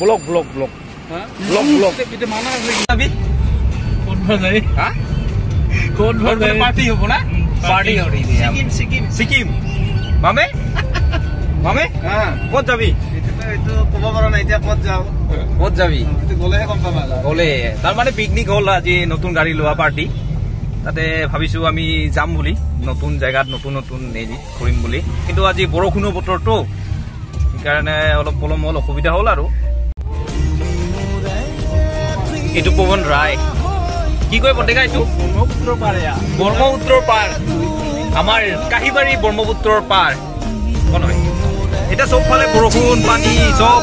Blog blog blog blog blog party হ'ব না party Sikkim Sikkim Sikkim মামে মামে ক'ত যাবি এইটো ক'ব পৰা নাই এতিয়া ক'ত যাওঁ ক'ত যাবি এইটো গ'লেহে গম পাবা গ'লে তাৰমানে পিকনিক হ'ল আজি নতুন গাড়ী লোৱা পাৰ্টি তাতে ভাবিছোঁ আমি যাম বুলি নতুন জেগাত নতুন নতুন হেৰি কৰিম বুলি কিন্তু আজি বৰষুণৰ বতৰটো সেইকাৰণে অলপ পলম হ'ল অসুবিধা হ'ল আৰু। এইটো পৱন ৰায়। কি কয় পতেকা এইটো? ব্ৰহ্মপুত্ৰ পাৰে ব্ৰহ্মপুত্ৰৰ পাৰ। আমাৰ কাহিবাৰী ব্ৰহ্মপুত্ৰৰ পাৰ। কোন হয়? এতিয়া চবফালে বৰষুণ পানী চব।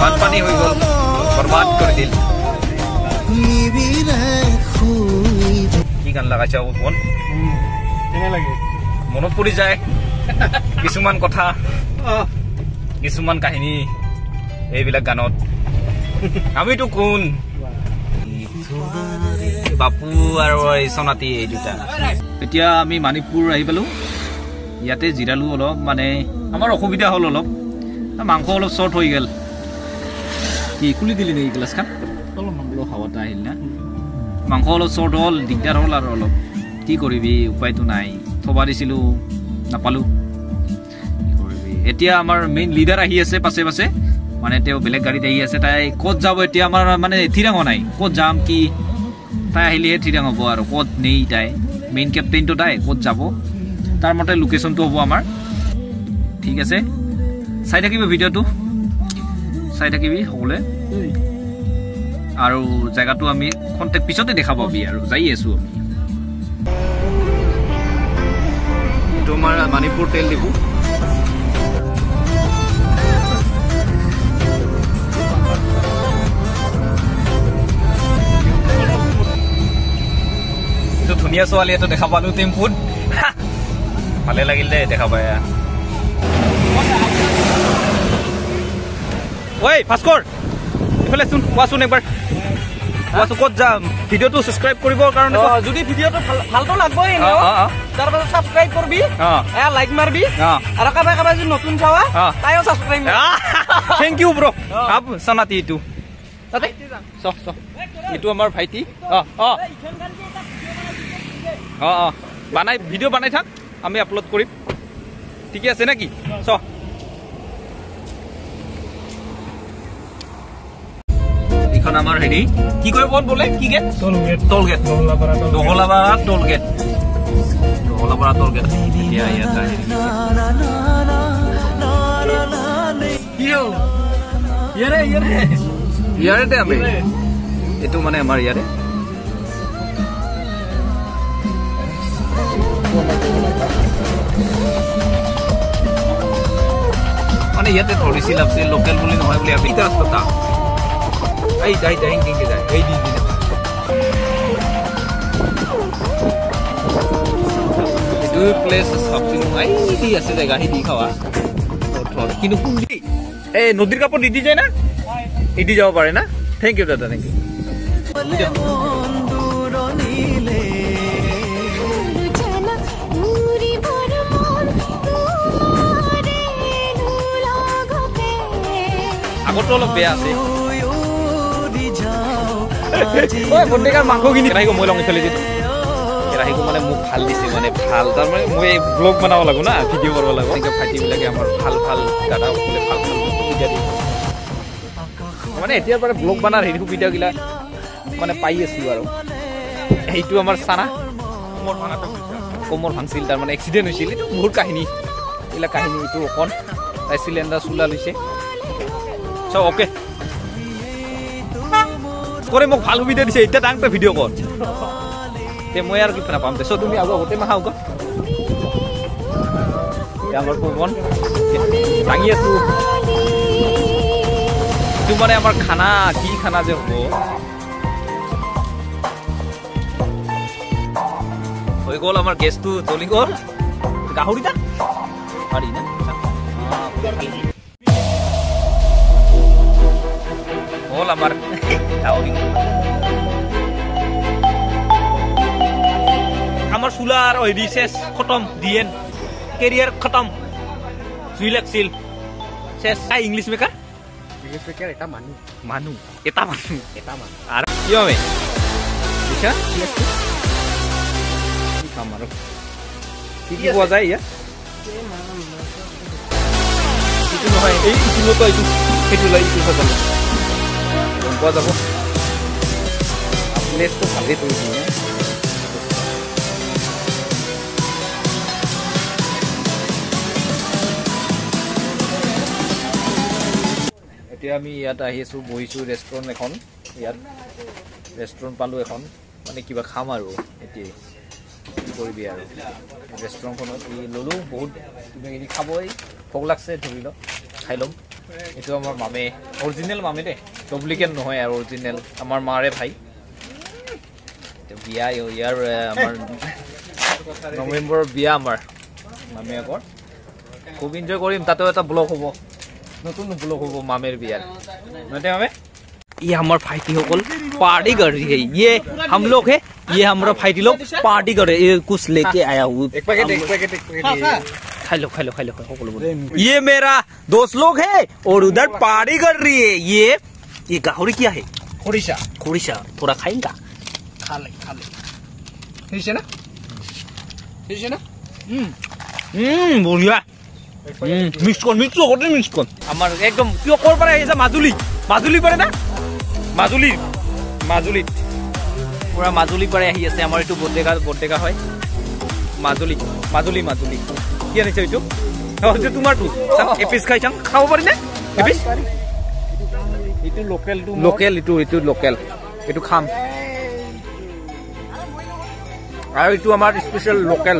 বানপানী হৈ গ'ল। বৰবাদ কৰি দিল। কি গান লগাইছে আকৌ কোন? কেনে লাগে? মনত পৰি যায়। কিছুমান কথা কিছুমান কাহিনী এইবিলাক গানত। আমিতো কোন? বাপু আৰু এই চনাতি এই দুটা। এতিয়া আমি মাণিকপুৰ আহি পালো। ইয়াতে জিৰালো অলপ মানে আমাৰ অসুবিধা হ'ল অলপ। মাংস অলপ শ্বৰ্ট হৈ গ'ল। কি খুলি দিলি নেকি গিলাচখন অলপমান বোলো হাৱা এটা আহিল না। মাংস অলপ শ্বৰ্ট হ'ল দিগদাৰ হ'ল আৰু অলপ। কি কৰিবি উপায়তো নাই। থবা দিছিলোঁ নাপালোঁ। এতিয়া আমাৰ মেইন লিডাৰ আহি আছে পাছে পাছে। মানে তেওঁ বেলেগ গাড়ীত আহি আছে তাই ক'ত যাব এতিয়া আমাৰ মানে থিৰাঙ নাই ক'ত যাম কি? তাই আহিলেহে থিৰাং হ'ব আৰু ক'ত নেই তাই। মেইন কেপ্টেইনটো তাই ক'ত যাব? তাৰ মতে লোকেশ্যনটো হ'ব আমাৰ। ঠিক আছে। চাই থাকিবি ভিডিঅ'টো। চাই থাকিবি সকলোৱে। আৰু জেগাটো আমি খন্তেক পিছতে দেখা পাবি আৰু যাই আছোঁ আমি। এইটো আমাৰ মাণিপুৰ তেল ডিপু এইটো ধুনীয়া ছোৱালী এটা দেখা পালো টেম্পুত ভালে লাগিল দেই দেখা পাই ঐ ভাস্কৰ এইফালে চোন কোৱাচোন একবাৰ। কোৱাচোন ক'ত যাম? ভিডিঅ'টো ছাবস্ক্ৰাইব কৰিবৰ কাৰণে। যদি ভিডিঅ'টো ভালটো লাগবই অ, অ। তাৰপাছত ছাবস্ক্ৰাইব কৰবি। এ লাইক মাৰবি অ। আৰু কাৰোবাৰ কাৰোবাৰ যদি নতুন চাৱা অ। তাইও ছাবস্ক্ৰাইব থেংক ইউ ব্ৰ আপ চনাতি এইটো তাতে? চ চ। এইটো আমাৰ ভাইটি। অ অ। অ অ। বনাই ভিডিঅ' বনাই থাক আমি আপলোড কৰিম। ঠিকে আছে নেকি? চ। এইখন আমাৰ হেৰি কি কয় বল বোলে কি gate toll gate Dahalapara toll gate Dahalapara toll gate এতিয়া ইয়াত ইয়াৰে আমি। এইটো মানে আমাৰ ইয়াৰে। মানে ইয়াতে ধৰিছিল আছিল লোকেল বুলি নহয় বুলি আমি এতিয়া কথা এই যাই যাই কেনেকে যায় এই দি দি এইটো প্লেচ চাবচোন এই দি আছে জেগা সেই দি খাৱা থৰ কিন্তু কোনদি এই নদীৰ কাপোৰ দি দি যায় না এদি যাব পাৰে না থেংক ইউ দাদা থেংক ইউ জানা মুৰি ভৰ মন তোৰে লাগতে আগতো অলপ বেয়া আছে ঐ বন্দেকাৰ মাংসখিনি কেৰাহীকো মই লওঁ এইফালে যিটো কেৰাহীকো মানে মোক ভাল দিছে মানে ভাল। তাৰমানে মই ব্লগ বনাব লাগো না ভিডিঅ' কৰিব লাগো। এনেকৈ ভাইটিবিলাকে আমাৰ ভাল ভাল দাদাসকলে ভাল ভাল সুবিধা দিয়ে। মানে এতিয়াৰ পৰা ব্লগ বনাৰ হেৰি সুবিধাগিলা মানে পাই আছোঁ আৰু। সেইটো আমাৰ চানা। কোমৰ ভাঙাটো কোমৰ ভাঙছিল তাৰমানে এক্সিডেণ্ট হৈছিল। এইটো বহুত কাহিনী। এইবিলাক কাহিনী এইটো অকণ। তাই চিলিণ্ডাৰ চোলা লৈছে। So' okay. কৰে মোক ভাল সুবিধা দিছে এতিয়া ডাঙৰ ভিডিঅ' কৰ তে মই আৰু কি নাপাম তে। চ' তুমি আগৰ গোটেই মাহ আগত আমাৰ পৱন দাঙি আছো। মানে আমাৰ খানা কি খানা যে হ'ব? হৈ গ'ল আমাৰ গেছটো জ্বলি গ'ল। গাহৰি দা না? খালি। হ'ল আমাৰ। গাহৰি আমাৰ চোলা আৰু হেৰি চেচ খতম দিয়ে কেৰিয়াৰ খতম জুই লাগছিল চেছ চাই ইংলিছ মেকাৰ এটা মানুহ মানুহ এটা মানুহ এটা মানুহ আৰু কিয় বে বুজিছা কি খাম আৰু কি কি পোৱা যায় ইয়াত ইটো নহয় এই ইটো নতো এইটো সেইটো লয় ইটো সজালে গম পোৱা যাব প্লেচটো ভালেই দিয়ে এতিয়া আমি ইয়াত আহি আছোঁ বহিছোঁ ৰেষ্টুৰেণ্ট এখন ইয়াত ৰেষ্টুৰেণ্ট পালোঁ এখন মানে কিবা খাম আৰু এতিয়াই কি কৰিবি আৰু? ৰেষ্টুৰেণ্টখনত ই ল'লোঁ বহুত কিবা কিবি খাবই। ভোক লাগছে ধৰি লওক খাই ল'ম। এইটো আমাৰ মামে অৰিজিনেল মামে দেই। ডুপ্লিকেট নহয় আৰু অৰিজিনেল আমাৰ মাৰে ভাই এতিয়া বিয়া ইয়াৰ এ, আমাৰ নৱেম্বৰৰ বিয়া আমাৰ মামীয়েকৰ খুব এনজয় কৰিম তাতেও এটা ব্লগ হ'ব নতুন ব্লগ হ'ব মামেৰ বিয়াৰ নহয় দে মামে ये हमारे भाईटी हो कल पार्टी कर रही है ये हम लोग है ये हमारा भाईटी लोग पार्टी कर रहे हैं ये कुछ लेके आया हूँ এক পেকেট এক পেকেট এক পেকেট खा लो खा लो खा लो खा लो ये मेरा दोस्त लोग है और उधर पार्टी कर रही है ये 이 가오리키야 해. 고리샤. 고리샤. 돌아가인가? 갈래 갈래. 해시나? 해시나? 음. 음, 뭐야? 음, 미스콘 미스콘 어디 미스콘? 아마 약간 뼈 꼴바라 해서 마둘리. 마둘리 버려나? 마둘리. 마둘리. 우리 마둘리 버려 해야 해서 아마 또 보데가 보데가 해. 마둘리. 마둘리 마둘리. 이해는 저 이쪽? 어제 두 마리. 에피스 카이창 가오버리네? 에피스? লোকেল এইটো এইটো লোকেল এইটো খাম। আৰু এইটো আমাৰ স্পেচিয়েল লোকেল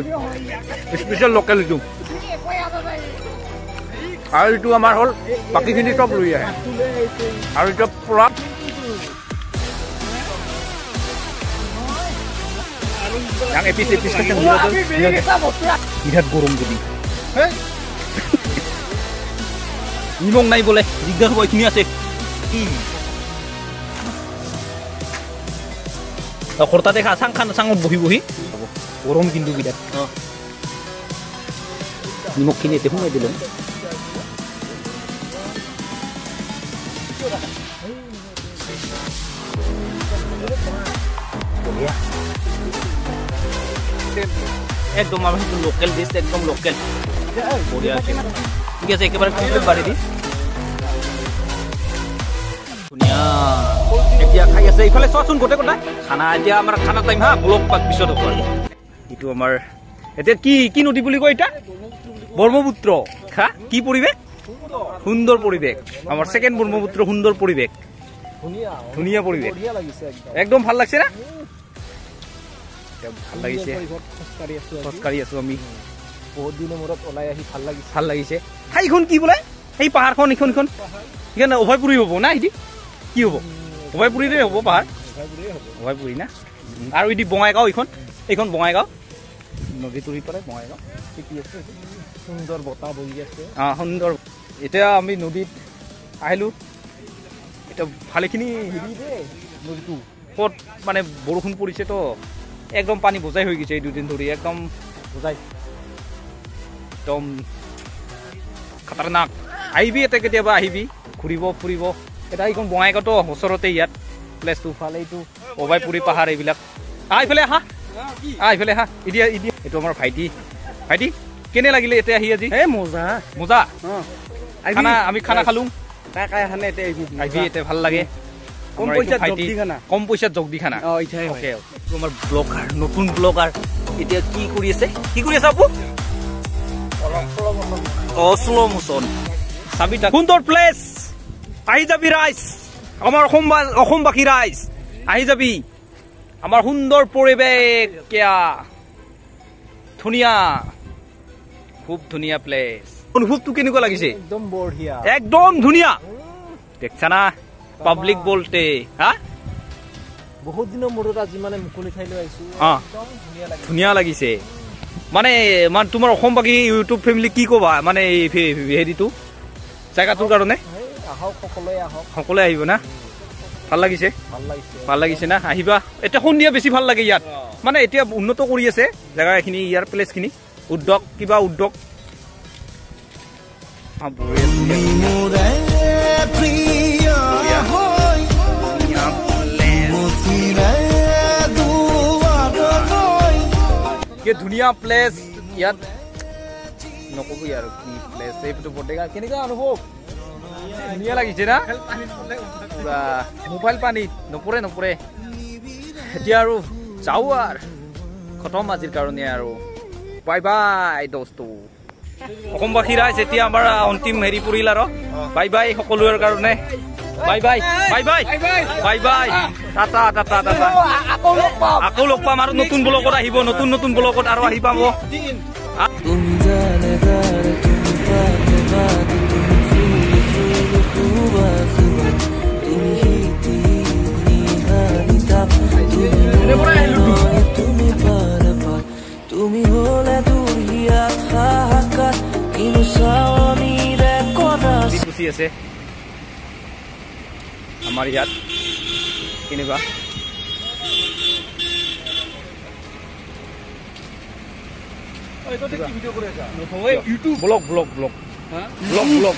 স্পেচিয়েল লোকেল এইটো আৰু এইটো আমাৰ হ'ল বাকীখিনি চব লৈ আহে। আৰু এইটো পুৰা বিৰাট গৰম যদি। নিমখ নাই বোলে। দিগদাৰ হ'ব এইখিনি আছে। কৰ্তাতে খা চাং খান চাঙত বহি বহি গৰম কিন্তু বিৰাট নিমখখিনি এতিয়া সোমাই দিলোঁ একদম আমাৰ লোকেল ডিশ একদম লোকেল বঢ়িয়া আছে ঠিক আছে একেবাৰে কমপ্লিট বাঢ়ি দি ধুনীয়া। এতিয়া খাই আছে ইফালে চোৱাচোন গোটেই কথা। খানা এতিয়া আমাৰ খানা টাইম হা ব্লক পাক পিছত হ'ব। আৰু এইটো আমাৰ এতিয়া কি কি নদী বুলি কয় এতিয়া ব্ৰহ্মপুত্ৰ। খা কি পৰিৱেশ? সুন্দৰ পৰিৱেশ। আমাৰ ছেকেণ্ড ব্ৰহ্মপুত্ৰ সুন্দৰ পৰিৱেশ। ধুনীয়া পৰিৱেশ। লাগিছে একদম ভাল লাগছে না? ভাল লাগিছে। খোজকাঢ়ি আছো আজি। খোজকাঢ়ি আছো আমি। বহুত দিনৰ মূৰত ওলাই আহি ভাল লাগিছে। ভাল লাগিছে। সেইখন কি বোলে? সেই পাহাৰখন এইখন এইখন। সেইখন অভয়পুৰী হ'ব না এটি কি হ'ব? অভয়পুৰীৰে হ'ব পাহাৰ। হ'ব অভয়পুৰী না? আৰু এটি বঙাইগাঁও এইখন। এইখন বঙাইগাঁও পাৰে বঙাইগাঁও ঠিকেই আছে সুন্দৰ বতাহ বহি আছে। অঁ সুন্দৰ। এতিয়া আমি নদীত আহিলোঁ। এতিয়া ভালেখিনি হেৰি দেই নদীটো। ক'ত মানে বৰষুণ পৰিছেতো একদম পানী বজাই হৈ গৈছে এই দুদিন ধৰি। একদম বজাই একদম খাতাৰনাক। আহিবি ইয়াতে কেতিয়াবা আহিবি। ঘূৰিব ফুৰিব। এতিয়া এইখন বঙাইগাঁৱতো ওচৰতে ইয়াত। প্লেচটো ফালে এইটো অবাইপুৰী পাহাৰ এইবিলাক। আহ এইফালে আহা। আহ এইফালে আহা। এতিয়া এতিয়া এইটো আমাৰ ভাইটি। ভাইটি কেনে লাগিলে এতিয়া আহি আজি? এই মজা। মজা? অঁ। খানা আমি খানা খালোঁ। কাই কাই খানে এতিয়া আহিবি? আহিবি এতিয়া ভাল লাগে। কম আমাৰ এইটো পইচাত ভাইটি- জব্দি খানা। কম পইচাত জগদি খানা। অঁ ইঠাই হয়। অকে এইটো আমাৰ ব্লগাৰ নতুন ব্লগাৰ। এতিয়া কি কৰি আছে? কি কৰি আছে আপু? অ শ্ল' মোচন চাবি তাক। সুন্দৰ প্লেচ আহি যাবি ৰাইজ আমাৰ অসমবা অসমবাসী ৰাইজ আহি যাবি আমাৰ সুন্দৰ পৰিৱেশ কিয়া ধুনীয়া খুব ধুনীয়া প্লেচ অনুভৱটো কেনেকুৱা লাগিছে? একদম বঢ়িয়া। একদম ধুনীয়া। দেখছা না পাব্লিক বলতে হা? বহুত দিনৰ মূৰত আজি মানে মুকলি ঠাইলৈ আহিছো। ধুনীয়া লাগে ধুনীয়া লাগিছে। মানে মানে তোমাৰ অসমবাসী ইউটিউব ফেমিলি কি ক'বা? মানে এই হেৰিটো জেগাটোৰ কাৰণে? আহক সকলোৱে আহক। সকলোৱে আহিব না? ভাল লাগিছে? ভাল লাগিছে। না? আহিবা। এতিয়া সন্ধিয়া বেছি ভাল লাগে ইয়াত। মানে এতিয়া উন্নত কৰি আছে জেগা এখিনি ইয়াৰ প্লেচখিনি উদ্যোগ কিবা উদ্যোগ। ধুনীয়া প্লেচ ইয়াত। নকবি আৰু কি প্লেচ এইটো বটেকা কেনেকুৱা অনুভৱ? ধুনীয়া লাগিছে না? মোবাইল পানীত নপৰে নপৰে। এতিয়া আৰু যাওঁ আৰু খতম আজিৰ কাৰণে আৰু। Bye bye দোস্তো। অসমবাসী ৰাইজ এতিয়া আমাৰ অন্তিম হেৰি পৰিল আৰু। বাই বাই সকলোৰে কাৰণে। Bye bye bye bye bye bye. Tata Tata Tata. আকৌ লগ পাম আৰু নতুন ব্লগত আহিব নতুন নতুন ব্লগত আৰু আহি পাব। তুমি নয় তুমি পাৰ পাৰ তুমি হলে দুৰিয়াত হাহাকাৰ কিনো চাৱনিৰে কৰা গুচি আছে আমাৰ ইয়াত কেনেকুৱা blog blog blog blog blog